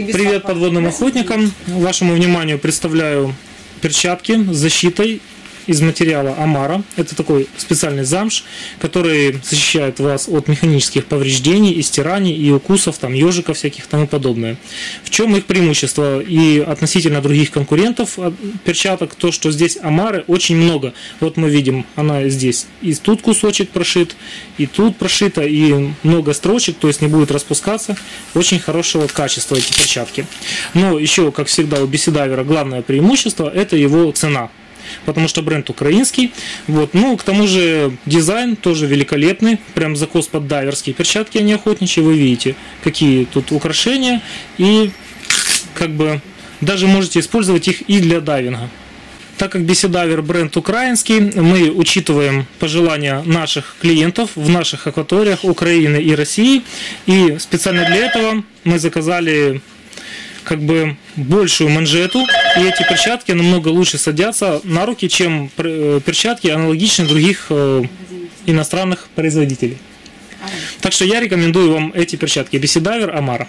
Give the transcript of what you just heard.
Привет подводным охотникам. Вашему вниманию представляю перчатки с защитой из материала Амара. Это такой специальный замш, который защищает вас от механических повреждений, истираний и укусов, там, ежиков всяких и тому подобное. В чем их преимущество и относительно других конкурентов а, перчаток, то, что здесь Амары очень много. Вот мы видим, она здесь и тут кусочек прошит, и тут прошито, и много строчек, то есть не будет распускаться. Очень хорошего качества эти перчатки. Но еще, как всегда, у беседавера главное преимущество – это его цена потому что бренд украинский. Вот. Ну, к тому же дизайн тоже великолепный, прям закос под дайверские перчатки, они охотничьи, вы видите, какие тут украшения, и как бы даже можете использовать их и для дайвинга. Так как беседавер бренд украинский, мы учитываем пожелания наших клиентов в наших акваториях Украины и России. И специально для этого мы заказали как бы большую манжету, и эти перчатки намного лучше садятся на руки, чем э, перчатки аналогичных других э, иностранных производителей. Так что я рекомендую вам эти перчатки Беседавер Амара.